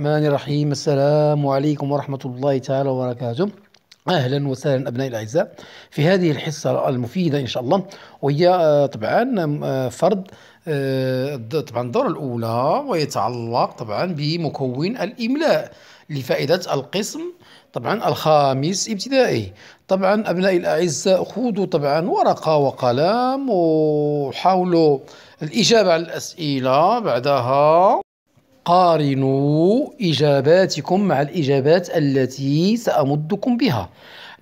الرحمن الرحيم. السلام عليكم ورحمة الله تعالى وبركاته. أهلا وسهلا أبنائي الأعزاء في هذه الحصة المفيدة إن شاء الله وهي آه، طبعا آه، فرض آه، طبعا الدورة الأولى ويتعلق طبعا بمكون الإملاء لفائدة القسم طبعا الخامس ابتدائي. طبعا أبنائي الأعزاء خذوا طبعا ورقة وقلم وحاولوا الإجابة على الأسئلة بعدها قارنوا إجاباتكم مع الإجابات التي سأمدكم بها.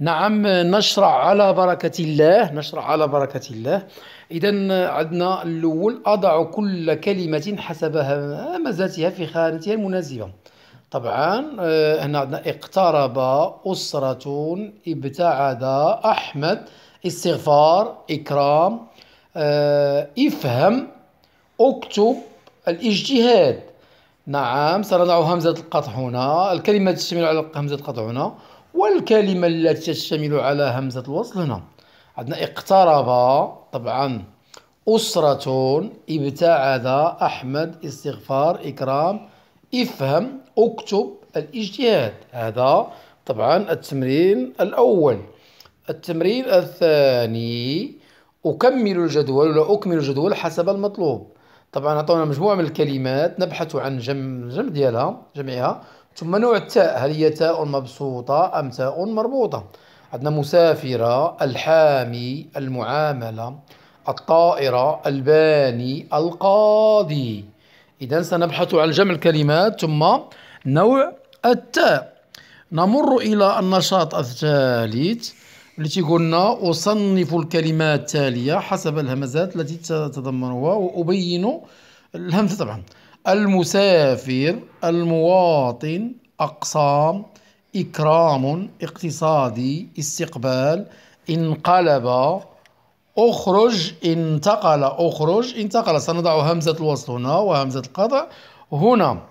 نعم نشرع على بركة الله نشرع على بركة الله. إذا عندنا الأول. أضع كل كلمة حسب همزتها في خانتها المناسبة طبعا آه، هنا عندنا اقترب أسرة ابتعد أحمد. استغفار إكرام آه، افهم اكتب الاجتهاد. نعم سنضع همزة القطع هنا. الكلمة تشتمل على همزة القطع هنا والكلمة التي تشتمل على همزة الوصل هنا. عندنا اقترب. طبعا أسرة ابتعد. أحمد استغفار إكرام. افهم اكتب. الاجتهاد. هذا طبعا التمرين الأول. التمرين الثاني أكمل الجدول ولا أكمل الجدول حسب المطلوب. طبعا عطونا مجموعة من الكلمات نبحث عن جمع جمع ديالها جمعها ثم نوع التاء هل هي تاء مبسوطة أم تاء مربوطة؟ عندنا مسافرة الحامي المعاملة الطائرة الباني القاضي. إذا سنبحث عن جمع الكلمات. ثم نوع التاء. نمر إلى النشاط الثالث. التي قلنا أصنف الكلمات التالية حسب الهمزات التي تتضمنها وأبين الهمزة طبعا. المسافر المواطن أقسام إكرام اقتصادي استقبال انقلب أخرج انتقل أخرج انتقل. سنضع همزة الوصل هنا وهمزة القطع هنا.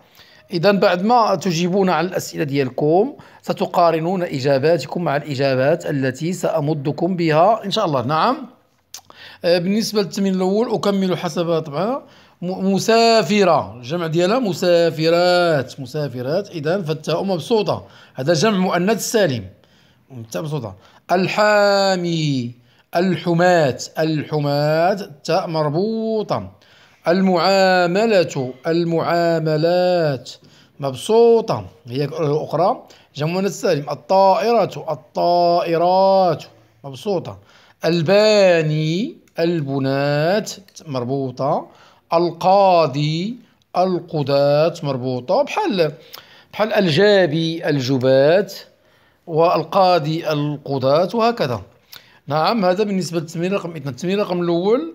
إذا بعد ما تجيبون على الأسئلة ديالكم ستقارنون إجاباتكم مع الإجابات التي سأمدكم بها إن شاء الله. نعم. آه، بالنسبة للتمرين الأول أكمل حسب طبعا. مسافرة. الجمع ديالها مسافرات مسافرات. إذا فالتاء مبسوطة. هذا جمع مؤنث سالم. التاء مبسوطة. الحامي الحماة. الحماة التاء مربوطة. المعاملة المعاملات. مبسوطة. هي أخرى. جمع السالم. الطائرة الطائرات. مبسوطة. الباني البنات. مربوطة. القاضي القضاة. مربوطة. بحال بحال الجابي الجبات. والقاضي القضاة. وهكذا. نعم هذا بالنسبة للتمرين رقم اثنين. التمرين رقم الأول.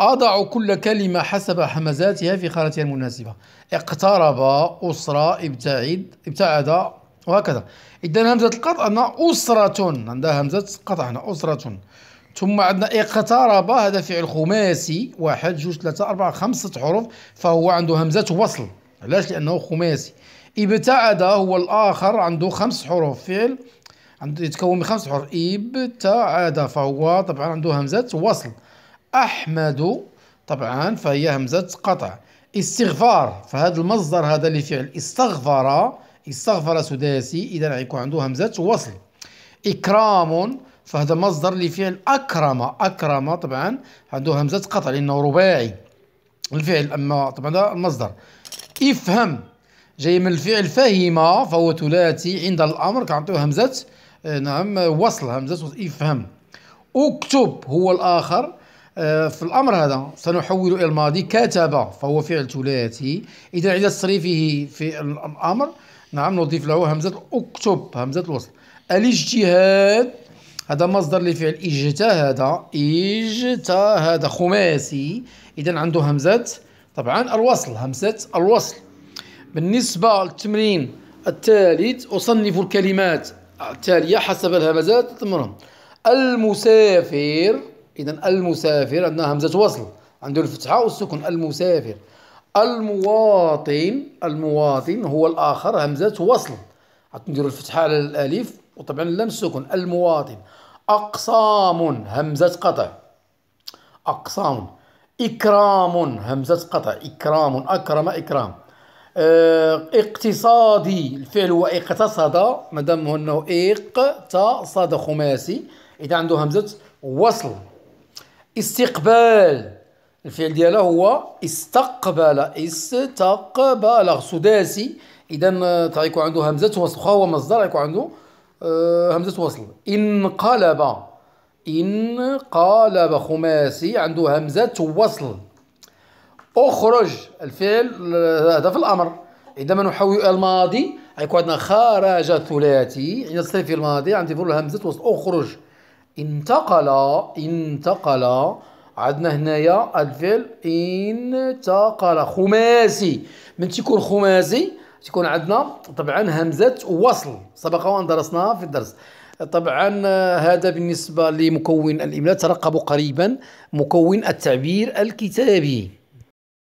أضع كل كلمة حسب حمزاتها في خانتها المناسبة. اقترب أسرة ابتعد ابتعد وهكذا. إذا همزة القطع عندنا أسرة. عندها همزة قطع هنا أسرة. ثم عندنا اقترب هذا فعل خماسي واحد جوج ثلاثة أربعة خمسة حروف فهو عنده همزة وصل. علاش؟ لأنه خماسي. ابتعد هو الآخر عنده خمس حروف. فعل عنده يتكون من خمس حروف. ابتعد فهو طبعا عنده همزة وصل. أحمد. طبعا فهي همزة قطع. استغفار. فهذا المصدر هذا لفعل استغفر. استغفر سداسي. إذا يكون عنده همزة وصل. إكرام. فهذا مصدر لفعل أكرم. أكرم طبعا عنده همزة قطع لأنه رباعي. الفعل أما طبعا هذا المصدر. افهم. جاي من الفعل فهم. فهو ثلاثي عند الأمر. عنده همزة نعم وصل. همزة وصل. افهم. اكتب. هو الآخر. في الأمر هذا سنحول إلى الماضي كتب فهو فعل ثلاثي. إذا عند تصريفه في الأمر نعم نضيف له همزة أكتب همزة الوصل. الاجتهاد هذا مصدر لفعل اجتهد اجتهد خماسي. إذا عنده همزة طبعا الوصل همزة الوصل. بالنسبة للتمرين الثالث أصنف الكلمات التالية حسب الهمزات المسافر إذا المسافر عندنا همزة وصل. عنده الفتحة والسكون. المسافر. المواطن المواطن هو الآخر همزة وصل. نديرو الفتحة على الألف وطبعا اللام السكون. المواطن. أقسام همزة قطع. أقسام. إكرام همزة قطع. إكرام. أكرم إكرام. آه، اقتصادي. الفعل هو اقتصد مادام انه اقتصد خماسي اذا عنده همزة وصل. استقبال. الفعل ديالها هو استقبل استقبل. سداسي. اذا غيكون عنده همزة وصل. هو مصدر غيكون عنده آه، همزة وصل. انقلب. انقلب. خماسي. عنده همزة وصل. أخرج. الفعل هذا في الأمر. عندما نحول الماضي غيكون عندنا خرج ثلاثي. عندنا في الماضي عندي فور همزة وصل. أخرج. انتقل انتقل. عندنا هنايا الفعل انتقل. خماسي. من تيكون خماسي تكون عندنا طبعا همزة وصل. سبق وأن درسناها في الدرس. طبعا هذا بالنسبة لمكون الإملاء ترقبوا قريبا. مكون التعبير الكتابي.